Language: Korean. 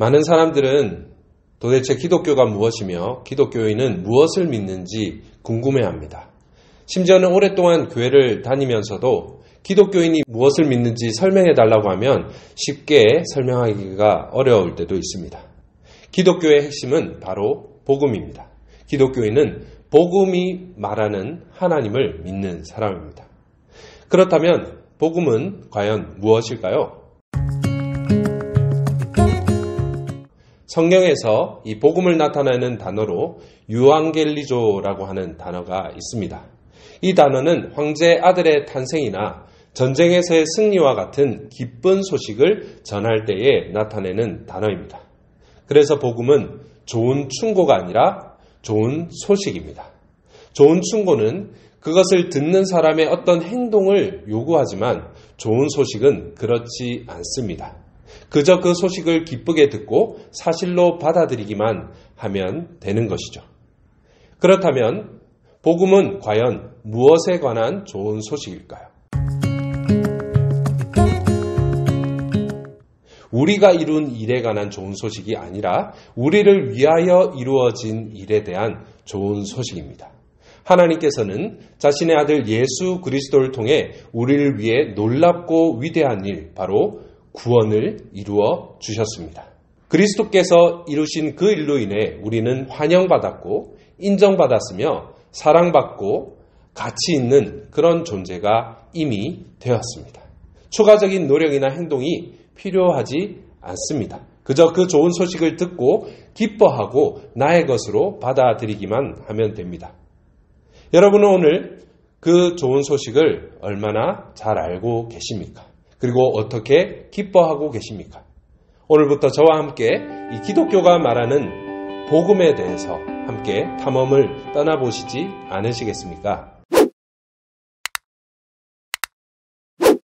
많은 사람들은 도대체 기독교가 무엇이며 기독교인은 무엇을 믿는지 궁금해 합니다. 심지어는 오랫동안 교회를 다니면서도 기독교인이 무엇을 믿는지 설명해 달라고 하면 쉽게 설명하기가 어려울 때도 있습니다. 기독교의 핵심은 바로 복음입니다. 기독교인은 복음이 말하는 하나님을 믿는 사람입니다. 그렇다면 복음은 과연 무엇일까요? 성경에서 이 복음을 나타내는 단어로 유앙겔리조라고 하는 단어가 있습니다. 이 단어는 황제 아들의 탄생이나 전쟁에서의 승리와 같은 기쁜 소식을 전할 때에 나타내는 단어입니다. 그래서 복음은 좋은 충고가 아니라 좋은 소식입니다. 좋은 충고는 그것을 듣는 사람의 어떤 행동을 요구하지만 좋은 소식은 그렇지 않습니다. 그저 그 소식을 기쁘게 듣고 사실로 받아들이기만 하면 되는 것이죠. 그렇다면 복음은 과연 무엇에 관한 좋은 소식일까요? 우리가 이룬 일에 관한 좋은 소식이 아니라 우리를 위하여 이루어진 일에 대한 좋은 소식입니다. 하나님께서는 자신의 아들 예수 그리스도를 통해 우리를 위해 놀랍고 위대한 일, 바로 구원을 이루어 주셨습니다. 그리스도께서 이루신 그 일로 인해 우리는 환영받았고 인정받았으며 사랑받고 가치 있는 그런 존재가 이미 되었습니다. 추가적인 노력이나 행동이 필요하지 않습니다. 그저 그 좋은 소식을 듣고 기뻐하고 나의 것으로 받아들이기만 하면 됩니다. 여러분은 오늘 그 좋은 소식을 얼마나 잘 알고 계십니까? 그리고 어떻게 기뻐하고 계십니까? 오늘부터 저와 함께 이 기독교가 말하는 복음에 대해서 함께 탐험을 떠나보시지 않으시겠습니까?